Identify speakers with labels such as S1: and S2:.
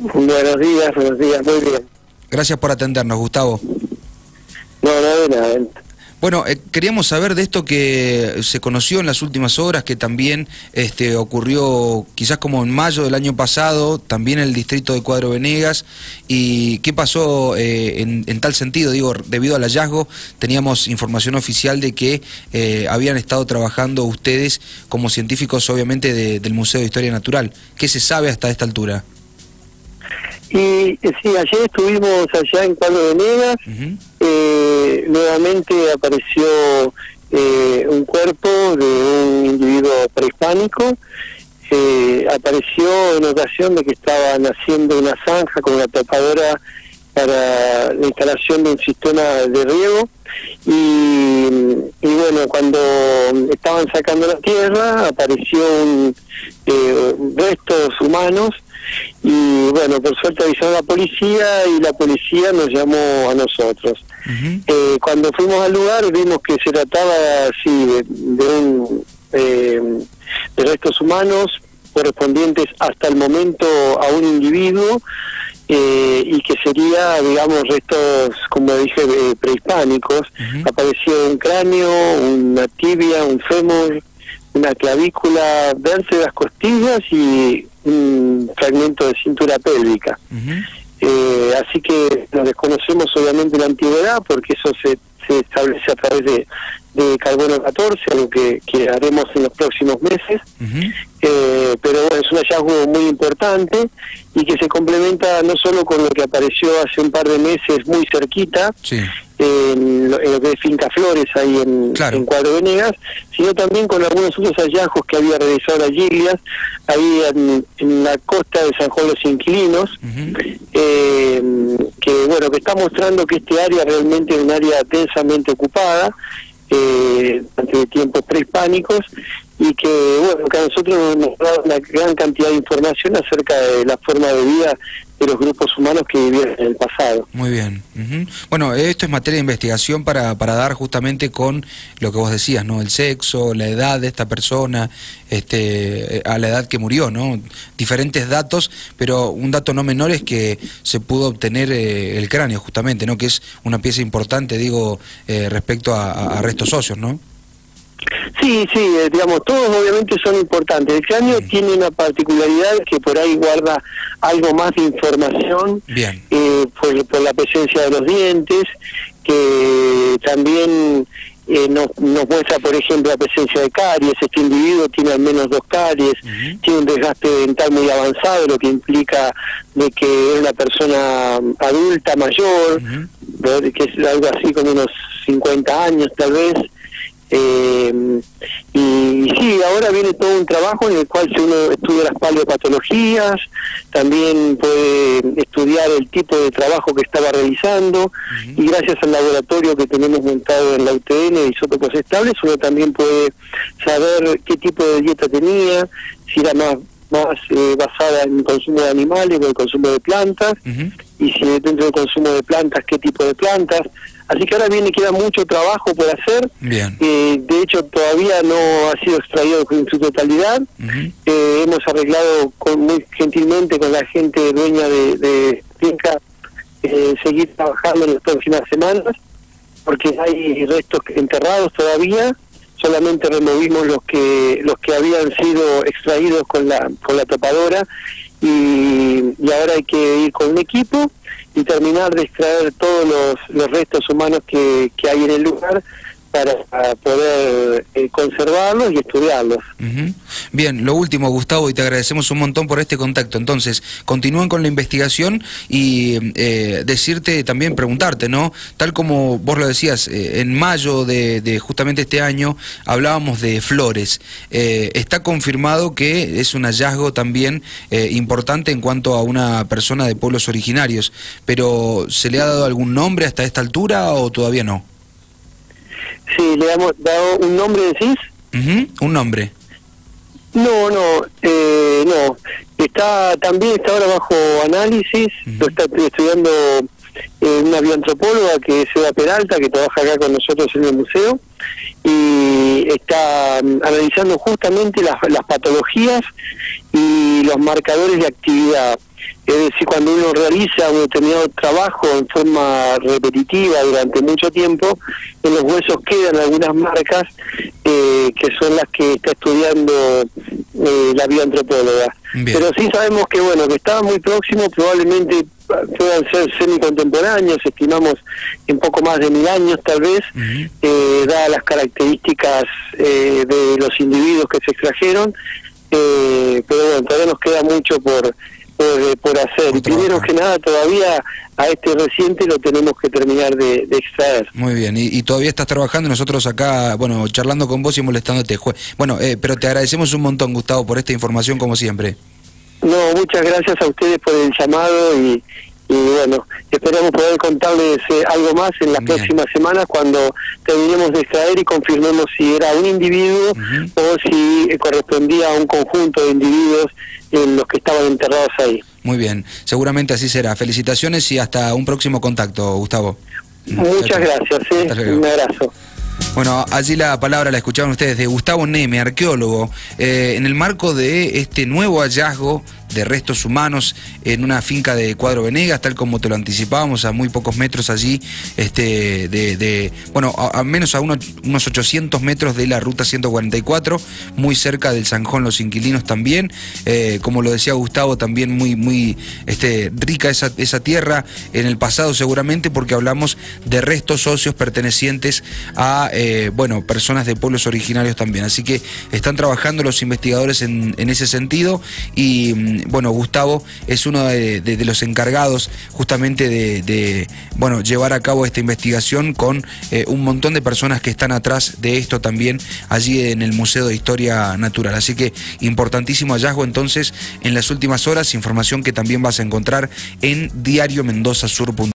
S1: Buenos días, buenos días, muy bien.
S2: Gracias por atendernos, Gustavo.
S1: No, no, de nada.
S2: Bueno, eh, queríamos saber de esto que se conoció en las últimas horas, que también este, ocurrió quizás como en mayo del año pasado, también en el distrito de Cuadro Venegas, y qué pasó eh, en, tal sentido, digo, debido al hallazgo, teníamos información oficial de que eh, habían estado trabajando ustedes como científicos, obviamente, del Museo de Historia Natural. ¿Qué se sabe hasta esta altura?
S1: Y sí, ayer estuvimos allá en Cuadro Venegas, eh, nuevamente apareció eh, un cuerpo de un individuo prehispánico, eh, apareció en ocasión de que estaban haciendo una zanja con una tapadora para la instalación de un sistema de riego. Y, bueno, cuando estaban sacando la tierra apareció un, restos humanos y bueno, por suerte avisaron a la policía y la policía nos llamó a nosotros. Eh, cuando fuimos al lugar vimos que se trataba así de, un, eh, de restos humanos correspondientes hasta el momento a un individuo eh, y que sería, digamos, restos, como dije, prehispánicos. Apareció un cráneo, una tibia, un fémur, una clavícula, las costillas y un fragmento de cintura pélvica. eh, así que nos desconocemos obviamente la antigüedad porque eso se, se establece a través de, de carbono 14, algo que, que haremos en los próximos meses. eh, pero bueno, es un hallazgo muy importante y que se complementa no solo con lo que apareció hace un par de meses muy cerquita, en, lo, que es Finca Flores, ahí en, en Cuadro Venegas, sino también con algunos otros hallazgos que había realizado la Giglias, ahí en, la costa de San Juan los Inquilinos, eh, que bueno, que está mostrando que este área realmente es un área densamente ocupada, eh, de tiempos prehispánicos y que bueno que a nosotros nos da una gran cantidad de información acerca de la forma de vida de los grupos humanos que vivían en el pasado.
S2: Muy bien. Bueno, esto es materia de investigación para, para dar justamente con lo que vos decías, ¿no? El sexo, la edad de esta persona, este, a la edad que murió, ¿no? Diferentes datos, pero un dato no menor es que se pudo obtener eh, el cráneo, justamente, ¿no? Que es una pieza importante, digo, eh, respecto a, a restos óseos, ¿no?
S1: Sí, sí, eh, digamos, todos obviamente son importantes. El cráneo tiene una particularidad que por ahí guarda algo más de información
S2: eh,
S1: por, la presencia de los dientes, que también eh, nos, muestra, por ejemplo, la presencia de caries. Este individuo tiene al menos dos caries, tiene un desgaste dental muy avanzado, lo que implica de que es una persona adulta, mayor, que es algo así como unos 50 años tal vez. Eh, sí, ahora viene todo un trabajo en el cual si uno estudia las paleopatologías, también puede estudiar el tipo de trabajo que estaba realizando y gracias al laboratorio que tenemos montado en la UTN de isótopos estables, uno también puede saber qué tipo de dieta tenía, si era más más eh, basada en el consumo de animales o el consumo de plantas, y si dentro del consumo de plantas, qué tipo de plantas. Así que ahora viene, queda mucho trabajo por hacer. Eh, de hecho, todavía no ha sido extraído en su totalidad. eh, hemos arreglado con, muy gentilmente con la gente dueña de, de finca eh, seguir trabajando en las próximas semanas, porque hay restos enterrados todavía. Solamente removimos los que los que habían sido extraídos con la con la topadora y, y ahora hay que ir con un equipo y terminar de extraer todos los, los restos humanos que, que hay en el lugar para, poder eh, conservarlos y estudiarlos.
S2: Bien, lo último, Gustavo, y te agradecemos un montón por este contacto. Entonces, continúen con la investigación y eh, decirte, también preguntarte, ¿no? Tal como vos lo decías, eh, en mayo de, justamente este año hablábamos de flores. está confirmado que es un hallazgo también importante en cuanto a una persona de pueblos originarios, pero ¿se le ha dado algún nombre hasta esta altura o todavía no?
S1: Sí, le hemos dado un nombre, decís.
S2: Un nombre.
S1: No, no, eh, no. Está también está ahora bajo análisis. Lo está estudiando eh, una bioantropóloga que es Eva Peralta, que trabaja acá con nosotros en el museo y está mm, analizando justamente las, las patologías y los marcadores de actividad es decir, cuando uno realiza un determinado trabajo en forma repetitiva durante mucho tiempo, en los huesos quedan algunas marcas eh, que son las que está estudiando eh, la bioantropóloga. Pero sí sabemos que, bueno, que estaba muy próximo, probablemente puedan ser semicontemporáneos, estimamos en poco más de mil años tal vez, eh, dadas las características eh, de los individuos que se extrajeron, eh, pero bueno, todavía nos queda mucho por, por, hacer. y primero que nada, todavía a este reciente lo tenemos que terminar de, extraer.
S2: Muy bien, y, todavía estás trabajando nosotros acá, bueno, charlando con vos y molestándote. Bueno, pero te agradecemos un montón, Gustavo, por esta información como siempre.
S1: No, muchas gracias a ustedes por el llamado y, bueno, esperamos poder contarles eh, algo más en las próximas semanas cuando terminemos de extraer y confirmemos si era un individuo o si correspondía a un conjunto de individuos en los que estaban enterrados ahí.
S2: Muy bien, seguramente así será. Felicitaciones y hasta un próximo contacto, Gustavo.
S1: Muchas gracias, ¿eh? un abrazo.
S2: Bueno, allí la palabra la escuchaban ustedes de Gustavo Neme, arqueólogo, eh, en el marco de este nuevo hallazgo de restos humanos en una finca de Cuadro Venegas, tal como te lo anticipábamos, a muy pocos metros allí, este, de, bueno, a, menos a unos, 800 metros de la ruta 144, muy cerca del Sanjón Los Inquilinos también, eh, como lo decía Gustavo, también muy, muy este, rica esa, esa tierra en el pasado seguramente, porque hablamos de restos óseos pertenecientes a, eh, bueno, personas de pueblos originarios también. Así que están trabajando los investigadores en, en ese sentido y mm, bueno, Gustavo es uno de, los encargados justamente de, bueno, llevar a cabo esta investigación con eh, un montón de personas que están atrás de esto también allí en el Museo de Historia Natural. Así que importantísimo hallazgo entonces en las últimas horas, información que también vas a encontrar en diariomendozasur.com.